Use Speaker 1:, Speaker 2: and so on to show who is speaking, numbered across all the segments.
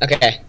Speaker 1: Okay.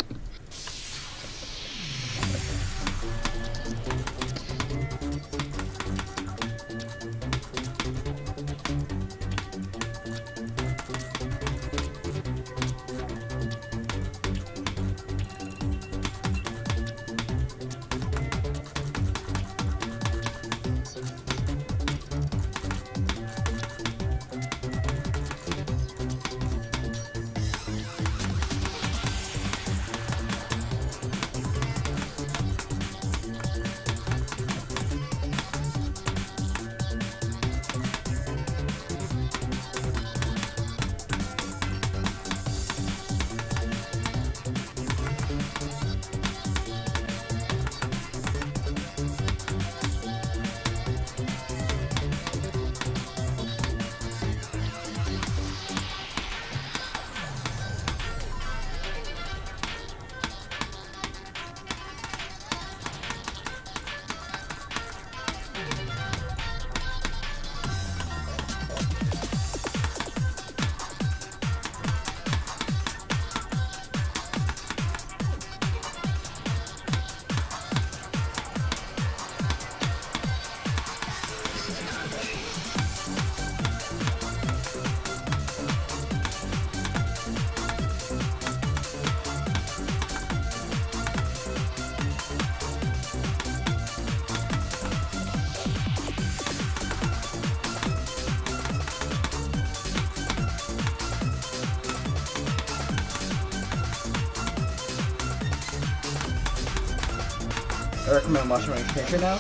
Speaker 2: I recommend watching my screen now.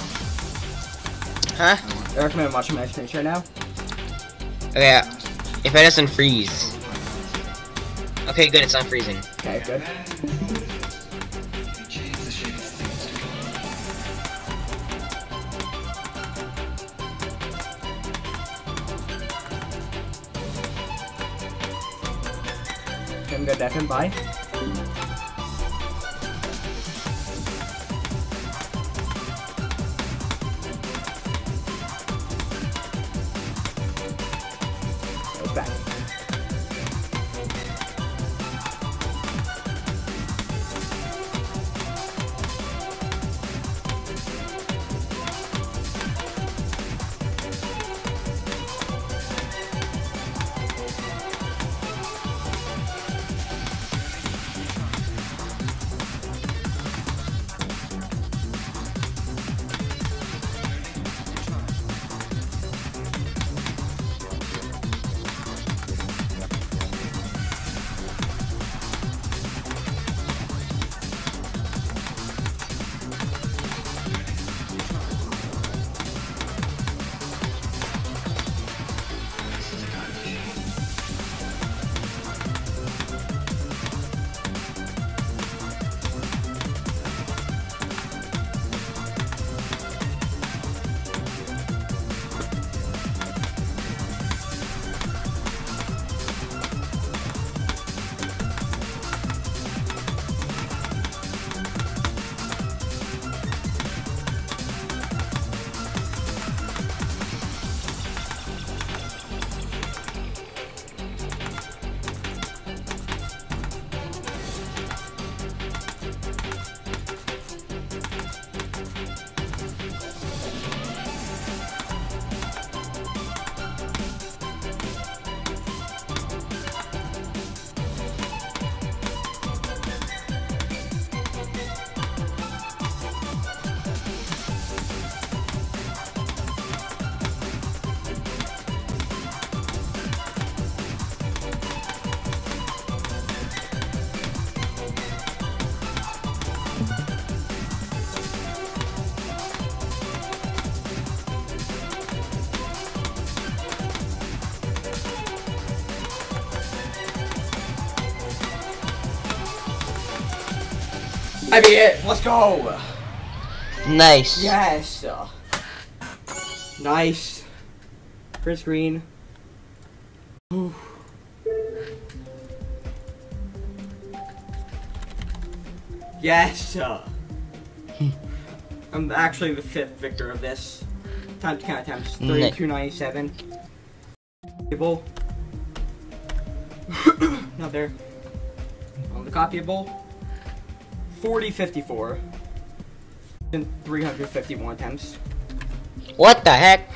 Speaker 1: Huh?
Speaker 2: I recommend watching my share now.
Speaker 1: Okay. Uh, if it doesn't freeze. Okay, good. It's not freezing.
Speaker 2: Okay, good. I'm good, Devin. Bye. Back. I beat it. Let's go.
Speaker 1: Nice.
Speaker 2: Yes. Nice. First green. Ooh. Yes. I'm actually the fifth victor of this. Time to count attempts.
Speaker 1: Ni-
Speaker 2: 3297. Table. now out there. On the copyable, 4054. And 351 attempts.
Speaker 1: What the heck?